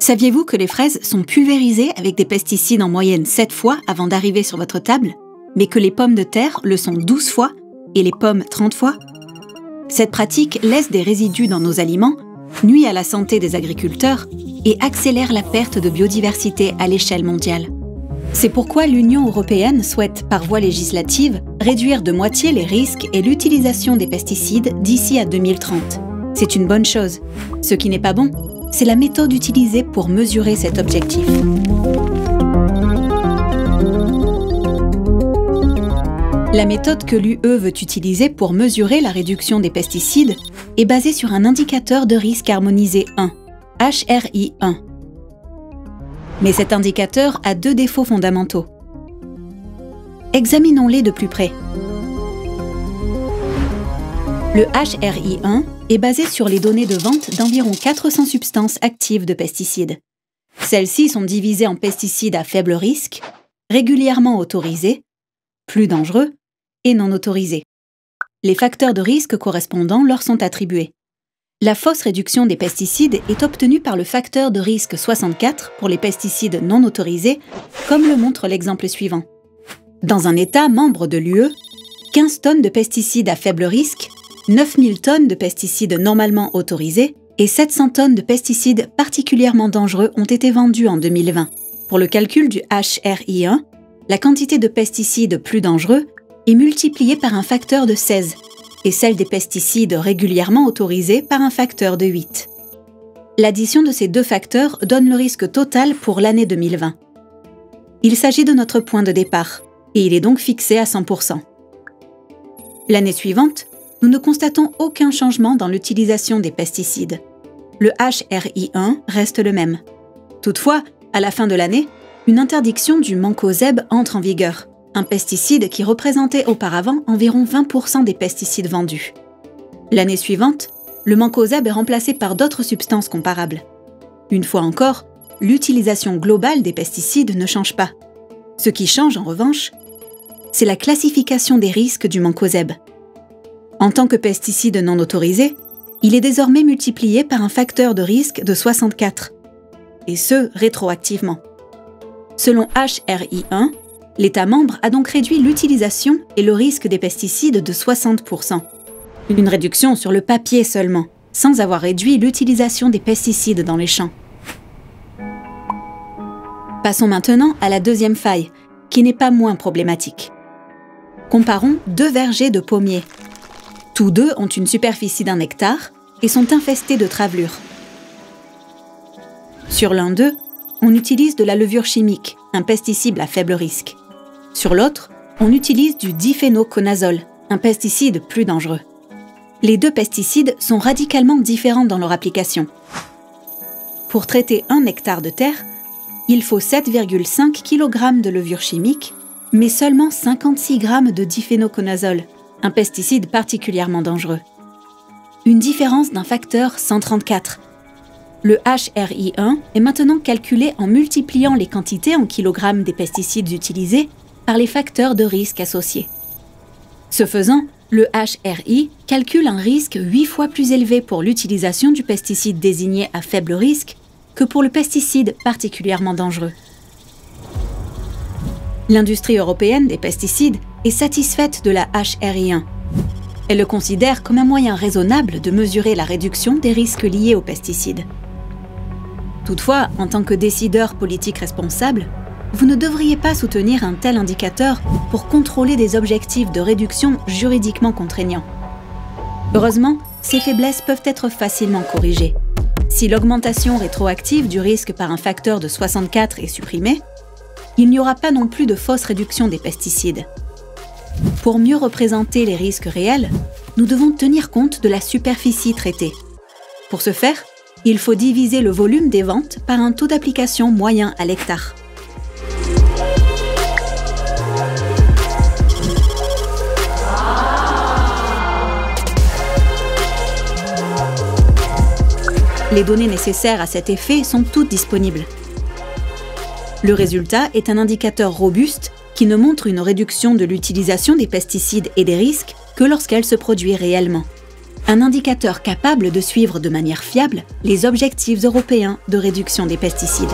Saviez-vous que les fraises sont pulvérisées avec des pesticides en moyenne 7 fois avant d'arriver sur votre table, mais que les pommes de terre le sont 12 fois et les pommes 30 fois? Cette pratique laisse des résidus dans nos aliments, nuit à la santé des agriculteurs et accélère la perte de biodiversité à l'échelle mondiale. C'est pourquoi l'Union européenne souhaite, par voie législative, réduire de moitié les risques et l'utilisation des pesticides d'ici à 2030. C'est une bonne chose. Ce qui n'est pas bon, c'est la méthode utilisée pour mesurer cet objectif. La méthode que l'UE veut utiliser pour mesurer la réduction des pesticides est basée sur un indicateur de risque harmonisé 1, HRI1. Mais cet indicateur a deux défauts fondamentaux. Examinons-les de plus près. Le HRI1 est basé sur les données de vente d'environ 400 substances actives de pesticides. Celles-ci sont divisées en pesticides à faible risque, régulièrement autorisés, plus dangereux et non autorisés. Les facteurs de risque correspondants leur sont attribués. La fausse réduction des pesticides est obtenue par le facteur de risque 64 pour les pesticides non autorisés, comme le montre l'exemple suivant. Dans un État membre de l'UE, 15 tonnes de pesticides à faible risque 9000 tonnes de pesticides normalement autorisés et 700 tonnes de pesticides particulièrement dangereux ont été vendues en 2020. Pour le calcul du HRI1, la quantité de pesticides plus dangereux est multipliée par un facteur de 16 et celle des pesticides régulièrement autorisés par un facteur de 8. L'addition de ces deux facteurs donne le risque total pour l'année 2020. Il s'agit de notre point de départ, et il est donc fixé à 100%. L'année suivante, nous ne constatons aucun changement dans l'utilisation des pesticides. Le HRI1 reste le même. Toutefois, à la fin de l'année, une interdiction du mancozeb entre en vigueur, un pesticide qui représentait auparavant environ 20% des pesticides vendus. L'année suivante, le mancozeb est remplacé par d'autres substances comparables. Une fois encore, l'utilisation globale des pesticides ne change pas. Ce qui change en revanche, c'est la classification des risques du mancozeb. En tant que pesticide non autorisé, il est désormais multiplié par un facteur de risque de 64, et ce rétroactivement. Selon HRI1, l'État membre a donc réduit l'utilisation et le risque des pesticides de 60%. Une réduction sur le papier seulement, sans avoir réduit l'utilisation des pesticides dans les champs. Passons maintenant à la deuxième faille, qui n'est pas moins problématique. Comparons deux vergers de pommiers tous deux ont une superficie d'un hectare et sont infestés de travelures. Sur l'un d'eux, on utilise de la levure chimique, un pesticide à faible risque. Sur l'autre, on utilise du diphénoconazole, un pesticide plus dangereux. Les deux pesticides sont radicalement différents dans leur application. Pour traiter un hectare de terre, il faut 7,5 kg de levure chimique, mais seulement 56 g de diphénoconazole, un pesticide particulièrement dangereux. Une différence d'un facteur 134. Le HRI1 est maintenant calculé en multipliant les quantités en kilogrammes des pesticides utilisés par les facteurs de risque associés. Ce faisant, le HRI calcule un risque 8 fois plus élevé pour l'utilisation du pesticide désigné à faible risque que pour le pesticide particulièrement dangereux. L'industrie européenne des pesticides est satisfaite de la HRI1. Elle le considère comme un moyen raisonnable de mesurer la réduction des risques liés aux pesticides. Toutefois, en tant que décideur politique responsable, vous ne devriez pas soutenir un tel indicateur pour contrôler des objectifs de réduction juridiquement contraignants. Heureusement, ces faiblesses peuvent être facilement corrigées. Si l'augmentation rétroactive du risque par un facteur de 64 est supprimée, il n'y aura pas non plus de fausse réduction des pesticides. Pour mieux représenter les risques réels, nous devons tenir compte de la superficie traitée. Pour ce faire, il faut diviser le volume des ventes par un taux d'application moyen à l'hectare. Les données nécessaires à cet effet sont toutes disponibles. Le résultat est un indicateur robuste qui ne montre une réduction de l'utilisation des pesticides et des risques que lorsqu'elle se produit réellement. un indicateur capable de suivre de manière fiable les objectifs européens de réduction des pesticides.